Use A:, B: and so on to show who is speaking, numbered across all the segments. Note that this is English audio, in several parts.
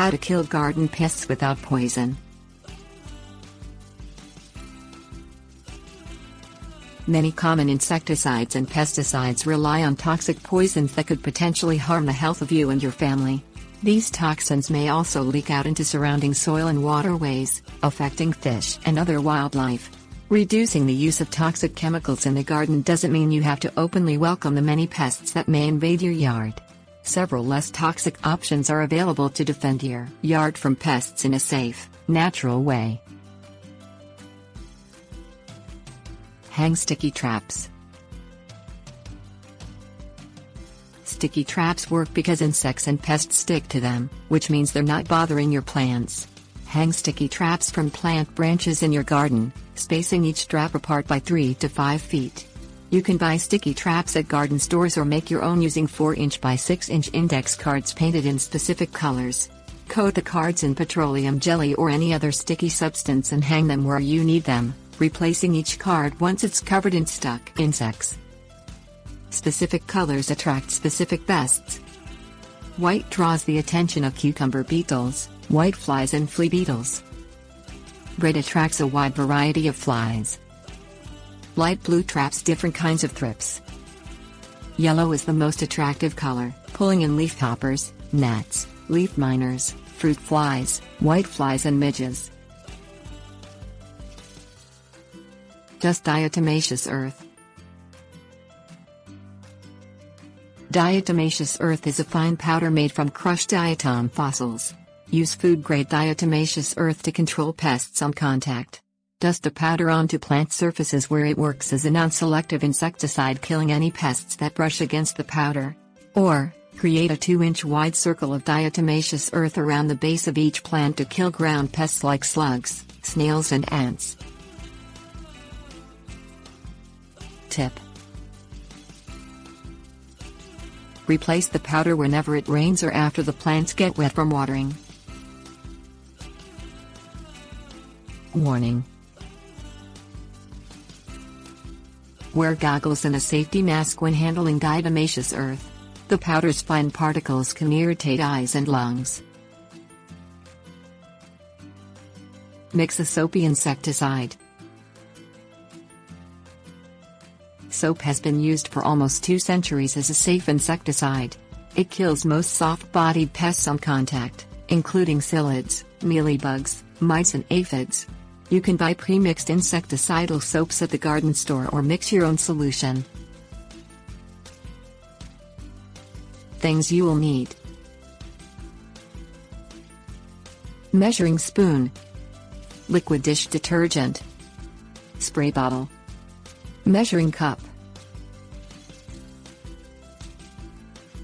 A: How to kill garden pests without poison. Many common insecticides and pesticides rely on toxic poisons that could potentially harm the health of you and your family. These toxins may also leak out into surrounding soil and waterways, affecting fish and other wildlife. Reducing the use of toxic chemicals in the garden doesn't mean you have to openly welcome the many pests that may invade your yard. Several less toxic options are available to defend your yard from pests in a safe, natural way. Hang sticky traps. Sticky traps work because insects and pests stick to them, which means they're not bothering your plants. Hang sticky traps from plant branches in your garden, spacing each trap apart by 3 to 5 feet. You can buy sticky traps at garden stores or make your own using 4 inch by 6 inch index cards painted in specific colors. Coat the cards in petroleum jelly or any other sticky substance and hang them where you need them replacing each card once it's covered in stuck insects. Specific colors attract specific pests. White draws the attention of cucumber beetles, whiteflies and flea beetles. Red attracts a wide variety of flies. Light blue traps different kinds of thrips. Yellow is the most attractive color, pulling in leafhoppers, gnats, leaf miners, fruit flies, white flies and midges. Dust diatomaceous earth. Diatomaceous earth is a fine powder made from crushed diatom fossils. Use food-grade diatomaceous earth to control pests on contact. Dust the powder onto plant surfaces where it works as a non-selective insecticide killing any pests that brush against the powder. Or, create a 2-inch wide circle of diatomaceous earth around the base of each plant to kill ground pests like slugs, snails and ants. Tip Replace the powder whenever it rains or after the plants get wet from watering. Warning Wear goggles and a safety mask when handling diatomaceous earth. The powder's fine particles can irritate eyes and lungs. Mix a soapy insecticide. Soap has been used for almost two centuries as a safe insecticide. It kills most soft-bodied pests on contact, including psyllids, mealybugs, mites and aphids. You can buy pre-mixed insecticidal soaps at the garden store or mix your own solution. Things you will need. Measuring spoon. Liquid dish detergent. Spray bottle. Measuring cup.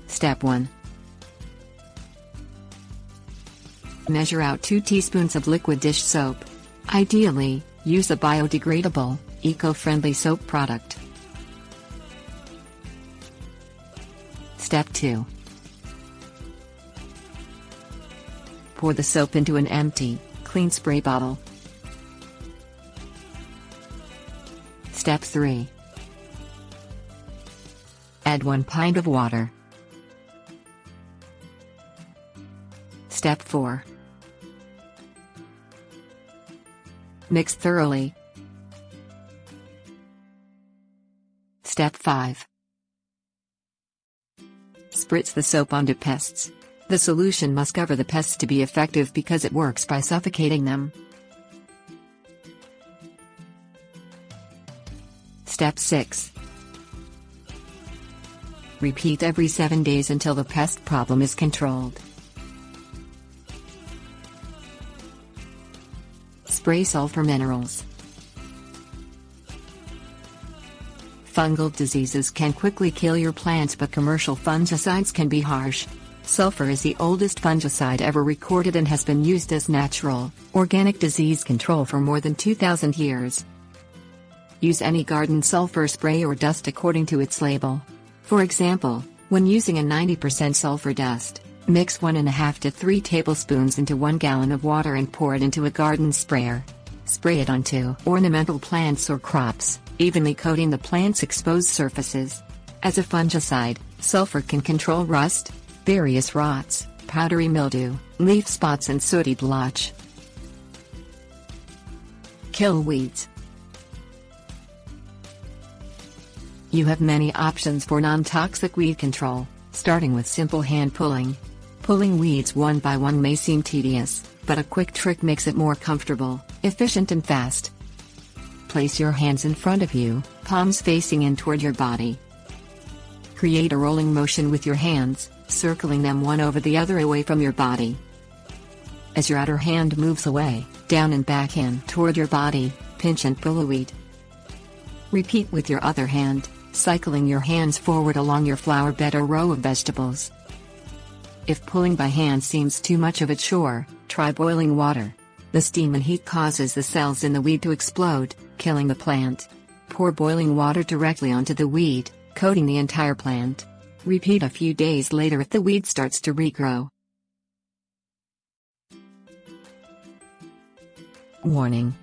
A: Step 1. Measure out 2 teaspoons of liquid dish soap. Ideally, use a biodegradable, eco-friendly soap product. Step 2. Pour the soap into an empty, clean spray bottle. Step 3. Add 1 pint of water. Step 4. Mix thoroughly. Step 5. Spritz the soap onto pests. The solution must cover the pests to be effective because it works by suffocating them. Step 6. Repeat every 7 days until the pest problem is controlled. Spray sulfur minerals. Fungal diseases can quickly kill your plants but commercial fungicides can be harsh. Sulfur is the oldest fungicide ever recorded and has been used as natural, organic disease control for more than 2,000 years. Use any garden sulfur spray or dust according to its label. For example, when using a 90% sulfur dust, mix 1.5 to 3 tablespoons into 1 gallon of water and pour it into a garden sprayer. Spray it onto ornamental plants or crops, evenly coating the plant's exposed surfaces. As a fungicide, sulfur can control rust, various rots, powdery mildew, leaf spots and sooty blotch. Kill weeds. You have many options for non-toxic weed control, starting with simple hand pulling. Pulling weeds one by one may seem tedious, but a quick trick makes it more comfortable, efficient and fast. Place your hands in front of you, palms facing in toward your body. Create a rolling motion with your hands, circling them one over the other away from your body. As your outer hand moves away, down and back in toward your body, pinch and pull a weed. Repeat with your other hand, cycling your hands forward along your flower bed or row of vegetables. If pulling by hand seems too much of a chore, try boiling water. The steam and heat causes the cells in the weed to explode, killing the plant. Pour boiling water directly onto the weed, coating the entire plant. Repeat a few days later if the weed starts to regrow. Warning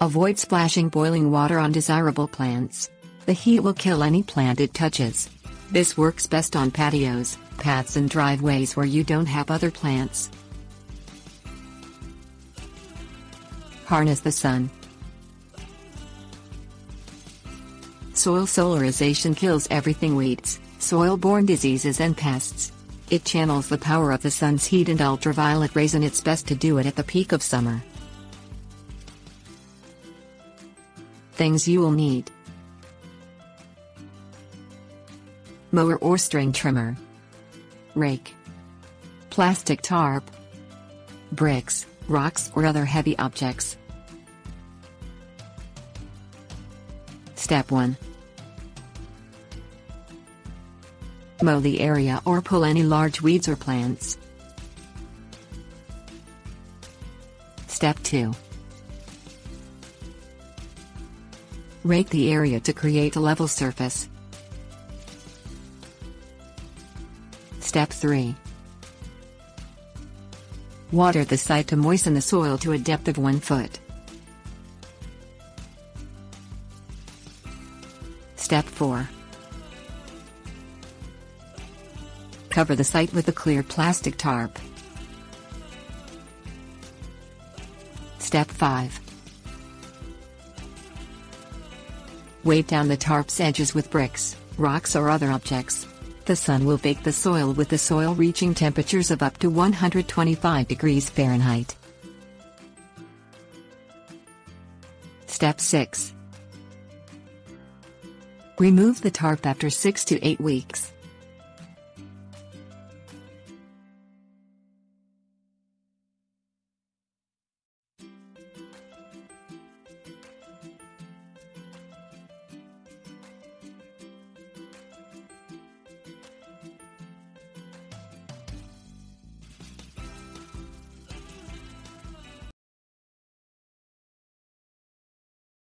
A: Avoid splashing boiling water on desirable plants. The heat will kill any plant it touches. This works best on patios, paths and driveways where you don't have other plants. Harness the sun. Soil solarization kills everything weeds, soil-borne diseases and pests. It channels the power of the sun's heat and ultraviolet rays and it's best to do it at the peak of summer. Things you will need. Mower or string trimmer. Rake. Plastic tarp. Bricks, rocks or other heavy objects. Step 1. Mow the area or pull any large weeds or plants. Step 2. Rake the area to create a level surface. Step 3. Water the site to moisten the soil to a depth of 1 foot. Step 4. Cover the site with a clear plastic tarp. Step 5. Weight down the tarp's edges with bricks, rocks or other objects. The sun will bake the soil with the soil reaching temperatures of up to 125 degrees Fahrenheit. Step 6. Remove the tarp after 6 to 8 weeks.